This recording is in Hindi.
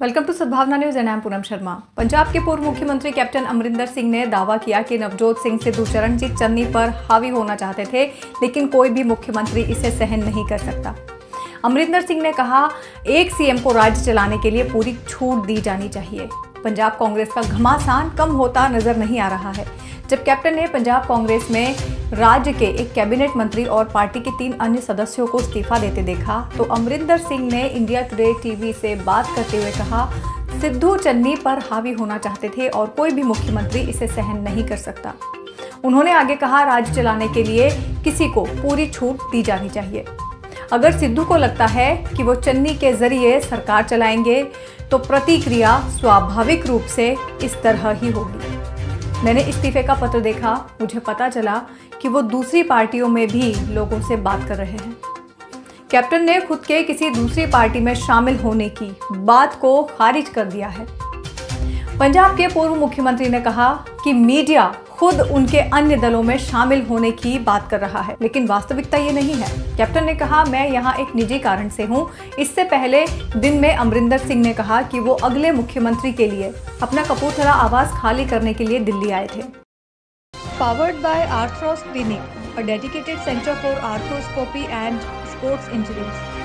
Welcome to Sadbhavna news, and am Poonam Sharma. Punjab के पूर्व मुख्यमंत्री कैप्टन अमरिंदर सिंह ने दावा किया कि नवजोत सिंह सिद्धू चरणजीत चन्नी पर हावी होना चाहते थे, लेकिन कोई भी मुख्यमंत्री इसे सहन नहीं कर सकता। अमरिंदर सिंह ने कहा, एक सीएम को राज्य चलाने के लिए पूरी छूट दी जानी चाहिए। पंजाब कांग्रेस का घमासान कम होता नज़र नहीं आ रहा है। जब कैप्टन ने पंजाब कांग्रेस में राज्य के एक कैबिनेट मंत्री और पार्टी के तीन अन्य सदस्यों को इस्तीफा देते देखा तो अमरिंदर सिंह ने इंडिया टुडे टीवी से बात करते हुए कहा, सिद्धू चन्नी पर हावी होना चाहते थे और कोई भी मुख्यमंत्री इसे सहन नहीं कर सकता। उन्होंने आगे कहा, राज्य चलाने के लिए किसी को पूरी छूट दी जानी चाहिए। अगर सिद्धू को लगता है कि वो चन्नी के ज़रिए सरकार चलाएँगे तो प्रतिक्रिया स्वाभाविक रूप से इस तरह ही होगी। मैंने इस्तीफे का पत्र देखा, मुझे पता चला कि वो दूसरी पार्टियों में भी लोगों से बात कर रहे हैं। कैप्टन ने खुद के किसी दूसरी पार्टी में शामिल होने की बात को खारिज कर दिया है। पंजाब के पूर्व मुख्यमंत्री ने कहा कि मीडिया खुद उनके अन्य दलों में शामिल होने की बात कर रहा है, लेकिन वास्तविकता ये नहीं है। कैप्टन ने कहा, मैं यहाँ एक निजी कारण से हूँ। इससे पहले दिन में अमरिंदर सिंह ने कहा कि वो अगले मुख्यमंत्री के लिए अपना कपूरथला आवास खाली करने के लिए दिल्ली आए थे। powered by Arthros Clinic, a dedicated center for arthroscopy and sports injuries.